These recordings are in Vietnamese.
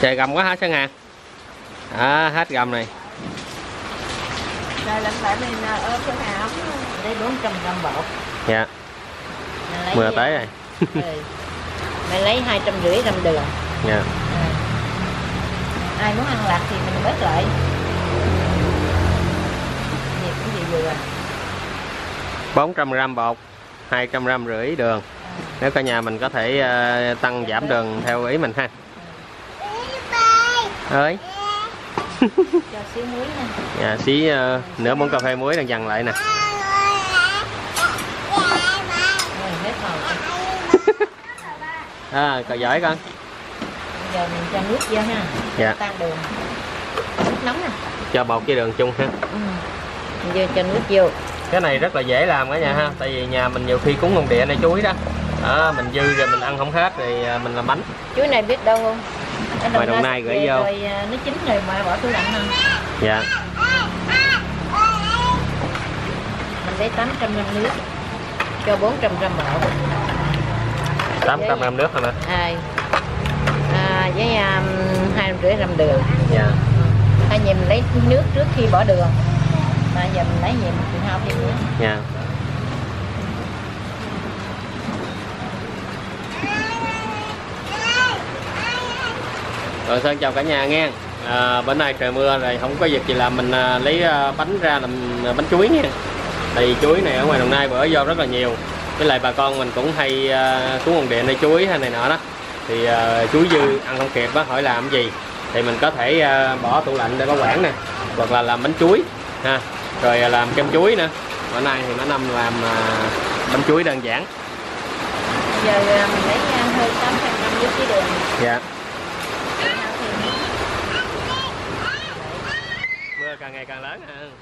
trời gầm quá hả Sơn Hà? À, hết gầm này. Rồi làm lại mình ớt cái hào lấy 400 gram bột. Dạ. Mưa tới rồi. ừ. mày lấy hai trăm rưỡi gram đường. Dạ. À. ai muốn ăn lạc thì mình bớt lại. Gì cũng gì vừa. 400 gram bột 200 gram rưỡi đường. Nếu cả nhà mình có thể ờ, tăng giảm đường theo ý mình ha ơi. Cho xíu muối nha dạ, xí ờ, nửa muỗng cà phê muối đang dằn lại nè. Rồi hết rồi. À cậu giỏi con. Bây giờ mình cho nước vô ha. Dạ. tan đường. Nước nóng nè. Cho bột với đường chung ha. Ừ. mình vô cho nước vô. Cái này rất là dễ làm cả nhà ha. Tại vì nhà mình nhiều khi cúng ông địa này chuối đó. Đó, mình dư rồi mình ăn không hết thì à, mình làm bánh. Chuối này biết đâu không Ngoài Đồng Nai gửi vô. rồi à, nó chín rồi mà bỏ tủ lạnh không? Dạ. Mình lấy 800 gram nước cho 400 gram bột. 800 gram nước hả nè à, à, với um, hai rưỡi gram đường. Dạ. Hai nhà mình lấy nước trước khi bỏ đường. Mà giờ mình lấy nhiều mình hao thêm nữa dạ rồi sơn chào cả nhà nghe. À, bữa nay trời mưa rồi không có việc gì làm mình à, lấy à, bánh ra làm à, bánh chuối nha thì chuối này ở ngoài đồng nai bữa vô rất là nhiều. Với lại bà con mình cũng hay à, xuống nguồn điện đây chuối hay này nọ đó. Thì à, chuối dư ăn không kịp á hỏi làm cái gì? Thì mình có thể à, bỏ tủ lạnh để bảo quản nè hoặc là làm bánh chuối ha. Rồi à, làm kem chuối nữa. Bữa nay thì nó năm làm à, bánh chuối đơn giản. Giờ à, mình lấy à, hơn 800 gram nước với đường dạ để hao thêm nữa. mưa càng ngày càng lớn hơn.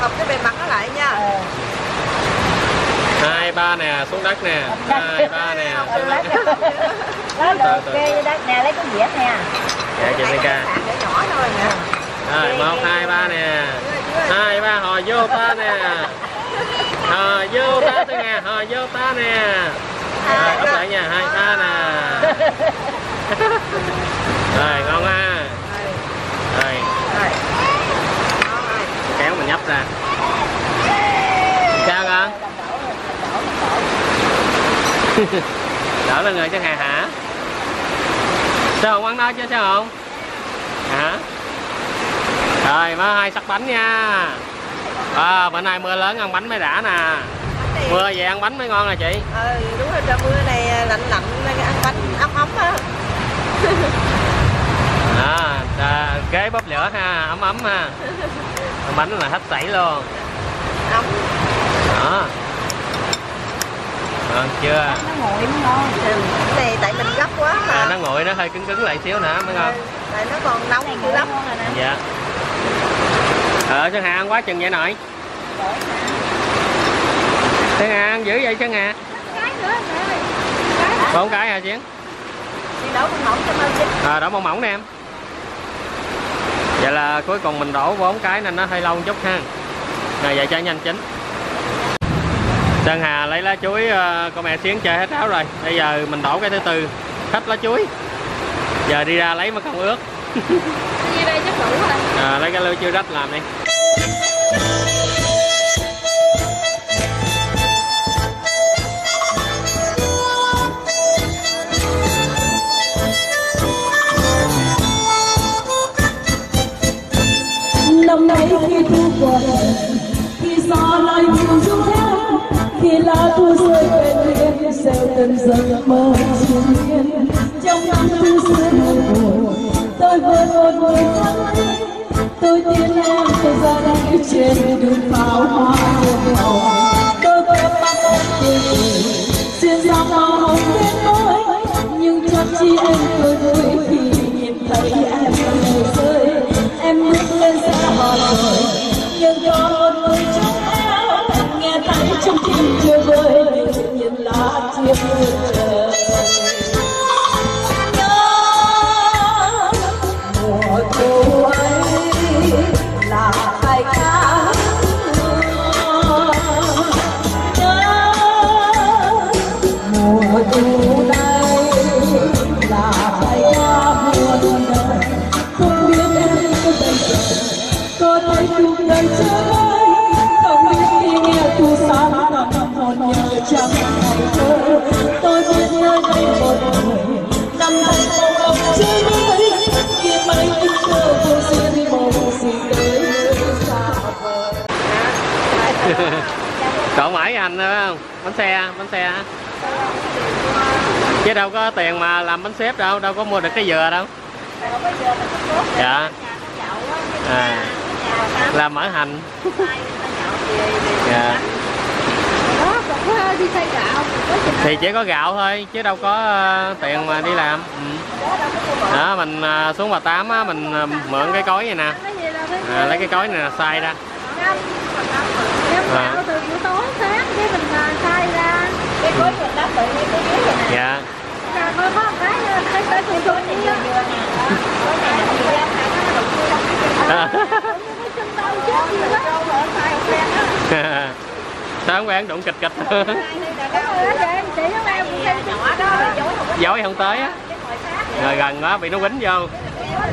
Ập cái bề mặt nó lại nha ờ hai ba nè, xuống đất nè. Hai ba nè, xuống đất. đó đồ kê đất nè lấy cái dĩa nè Dạ, chị Linh ca. để nhỏ thôi nè Rồi, một, hai, ba nè. Hai, ba, hồi vô ta nè. Hồi vô ta thôi nè, hồi vô ta nè. Rồi, ấp lại nha, hai, ba nè. Rồi, ngon ha. Rồi, rồi Ngon rồi. Ra. Sao con? Đỡ lên người cho Hà hả? Sao không ăn đó chứ sao không? Hả? Rồi, má hai sắc bánh nha. À, bữa nay mưa lớn ăn bánh mới đã nè. Mưa về ăn bánh mới ngon nè chị. ừ đúng rồi trời mưa này lạnh lạnh ăn bánh ấm ấm á À, à, kế bóp lửa ha, ấm ấm ha. Bánh là hết sảy luôn. ấm Đó. Ngon chưa? nó nguội mới ngon này tại mình gấp quá mà À, nó nguội nó hơi cứng cứng lại xíu nữa mới ngon. Ừ, tại nó còn nóng nguội lắm ngon rồi nè Dạ. Ờ, Sơn Hà ăn quá chừng vậy nội. Sơn Hà ăn dữ vậy Sơn Hà. cái nữa nè Bốn cái hả Chiến? đấu con mỏng cho mau chín À, đổ mỏng mỏng nè em. Vậy là cuối cùng mình đổ bốn cái nên nó hơi lâu một chút ha. Rồi vậy cho nhanh chín. Sơn Hà lấy lá chuối ờ, con mẹ Xuyến chơi hết áo rồi. Bây giờ mình đổ cái thứ tư, khách lá chuối. Giờ đi ra lấy mà không ướt. À, lấy cái lưới chưa rách làm đi. Năm nay khi thu quần khi gió lại nhiều rung theo, khi lá thu rơi về đêm xeo từng giấc mơ chiến trong năm thu xưa nỗi buồn tôi vơi vơi vơi thân tôi tin em, tôi ra đây trên đường pháo hoa hồng hồng tôi quên bắt em cười xuyên ra màu hồng bên môi nhưng chắc chi em tôi vui khi nhìn thấy em rơi. Em bước lên xa hoa Cậu mãi hành phải không? Bánh xe, bánh xe. Chứ đâu có tiền mà làm bánh xếp đâu, đâu có mua được cái dừa đâu. Dạ. À, là mã hành. Dạ. Thì chỉ có gạo thôi chứ đâu có ờ, tiền mà đi làm. Ừ. Đó mình ờ, xuống bà tám á mình ờ, mượn cái cối này nè. À, lấy cái cối này là xay ra. Dạ. không quen đụng kịch kịch. Dối không tới á. Rồi gần quá bị nó quýnh vô.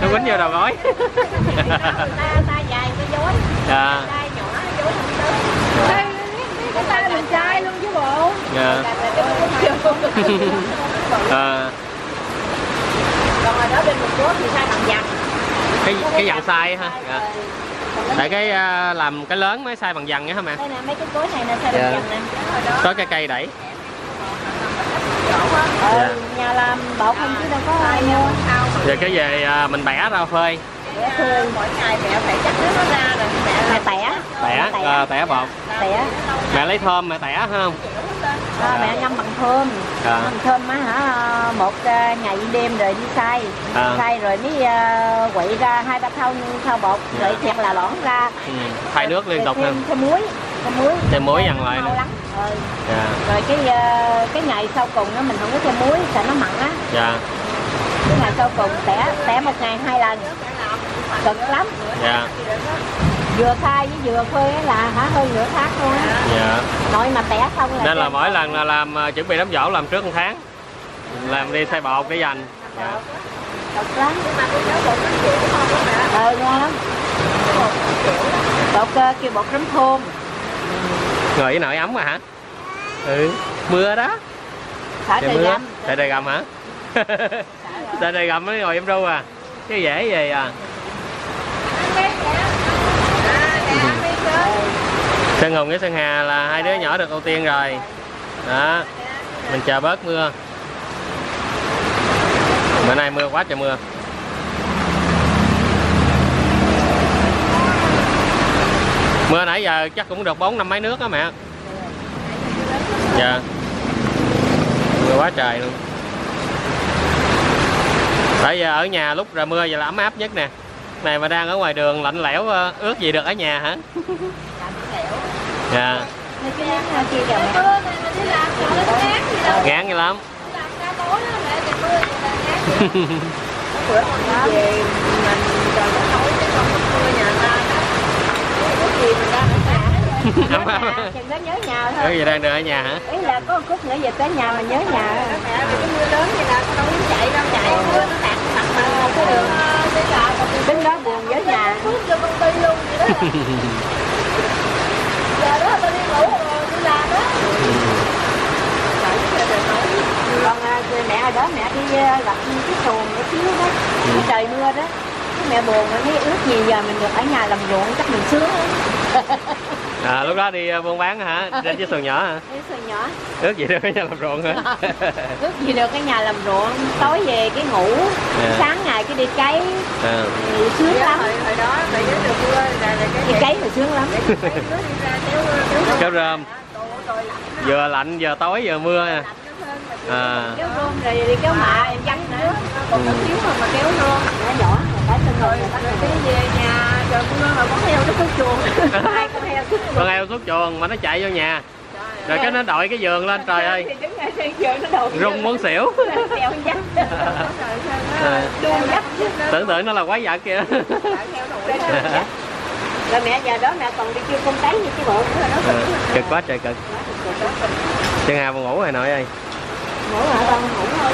Nó quýnh vô đầu gối. Cái dối dạ. Dạ. À, còn ở đó bên một thì sai bằng dặn cái cái dặn sai ha dạ. Tại cái à, làm cái lớn mới sai bằng dằn á hả mẹ? Đây nè mấy cái cối này nè sai bằng Dạ. dặn nè. Có cái cây đẩy. Ờ, nhà làm bột không chứ đâu có ai mua. Rồi cái về à, mình bẻ ra phơi Để thương. Mỗi ngày mẹ phải chắc nước nó ra rồi. Mẹ mẹ tẻ. Tẻ. tẻ. À, tẻ bột tẻ. Mẹ lấy thơm mẹ tẻ không à, mẹ ngâm bằng thơm. Dạ. ngâm thơm á hả? Một à, ngày đêm rồi đi xay À. xay rồi mới à, quậy ra hai ba thau thau bột. Dạ. rồi thiệt là lõn ra. Ừ. thay nước liên tục thêm, thêm muối. Thêm muối. Thêm muối dằn lại nữa. Ờ, dạ. Rồi cái à, cái ngày sau cùng đó mình không có thêm muối sợ nó mặn á. Dạ. Cái ngày sau cùng tẻ tẻ một ngày hai lần cực lắm. Dạ. Vừa khai với vừa á là hả hơn nửa tháng luôn á dạ. Nội mà tẻ xong là nên là mỗi lần là làm à, chuẩn bị đám dỗ làm trước một tháng. Làm đi xay bột để dành. Dạ. cực lắm. Mà tôi nhớ bột ngon lắm mẹ ờ ngon lắm. Bột ờ, kêu bột rấm thơm. Ngồi với nội ấm mà hả? Ừ mưa đó. Thả trời trời mưa. găm. Tại đây gầm hả? Tại đây gầm mới ngồi em ru à. Chứ dễ về à Sơn Hùng với Sơn Hà là hai đứa nhỏ được ưu tiên rồi. Đó, mình chờ bớt mưa. Bữa nay mưa quá trời mưa. Mưa nãy giờ chắc cũng được bốn năm mấy nước á mẹ. Dạ. Mưa quá trời luôn. Tại giờ ở nhà lúc ra mưa giờ là ấm áp nhất nè. Này mà đang ở ngoài đường lạnh lẽo ướt gì được ở nhà hả? Dạ. Cái mình ngán dữ lắm. Bữa đi về mình trời nó tối chứ con một mưa nhà ta có gì mình ra chừng đó nhớ nhà thôi. Giờ đang ở nhà hả? Ý là có một phút nữa về tới nhà mà nhớ nhà. Mẹ vì cái mưa lớn vậy là con đâu có chạy đâu chạy mưa nó tạt mặt mà cái đường. Đứng đó buồn nhớ nhà. phước cho công ty luôn vậy đó giờ đó tôi đi ngủ rồi đi làm đó còn mẹ đó mẹ đi gặp cái xuồng cái thiếu đó cái trời mưa đó cái mẹ buồn rồi thấy ướt gì giờ mình được ở nhà làm ruộng, chắc mình sướng lắm. à, lúc đó đi ờ, buôn bán hả? Trên chiếc xuồng nhỏ hả? Cái xuồng nhỏ. Ước gì được ở nhà làm ruộng hả? Ướt gì được ở nhà làm ruộng tối về cái ngủ Dạ. sáng ngày cái đi cấy. À. thì sướng lắm. Hồi, hồi đó mẹ nhớ được mưa là là cái đi cấy thì sướng lắm. Nước đi ra kéo kéo rơm vừa lạnh vừa tối vừa mưa nè à. kéo rơm rồi đi kéo mạ em vắng nữa. Còn có xíu mà mà kéo rơm nó nhỏ mà phải sân rồi rồi rồi cái về nhà trời mưa mà con heo nó cứ chuồng hai con heo cứ con chuồng mà nó chạy vô nhà. Rồi cái nó đội cái giường lên trời ơi rung muốn xỉu. Tưởng tượng nó là quái vật kìa. Rồi mẹ giờ đó mẹ còn đi kêu con tấy như cái bộ nữa cực quá trời cực. Chân hà buồn ngủ rồi nội ơi? Ngủ hả? Con ngủ thôi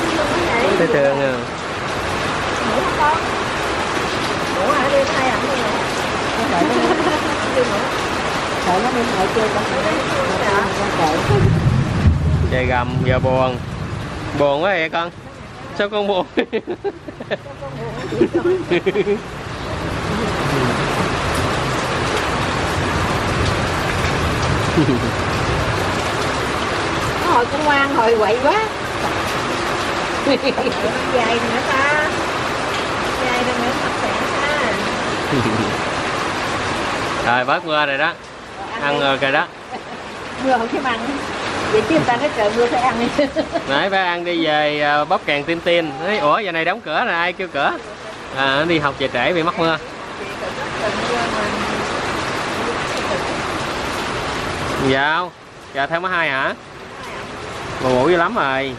chứ thương à. ngủ hả con ngủ hả đi thay ẩm đi nè sợ nó đi ngồi chơi gầm giờ buồn. Buồn quá vậy con. Sao con buồn? Hồi con ngoan hồi quậy quá. Dài nữa ta. Dài rồi nữa thật sẽ ha. Rồi bớt mưa rồi đó ăn rồi kìa đó. Mưa không kiếm ăn. Vậy chứ người ta nói trời mưa phải ăn. Đi nãy bé ăn đi về à, bóp càng tin tin nói ủa giờ này đóng cửa rồi ai kêu cửa? À, đi học về trễ bị mắc mưa. Dạ không dạ tháng mấy hai hả? Buồn ngủ dữ lắm rồi.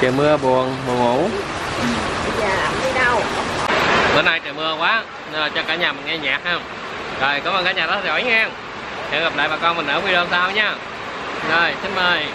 Trời mưa buồn buồn ngủ dạ bữa nay trời mưa quá nên là cho cả nhà mình nghe nhạc ha rồi, cảm ơn cả nhà đã theo dõi nha. Hẹn gặp lại bà con mình ở video sau nha. Rồi, xin mời.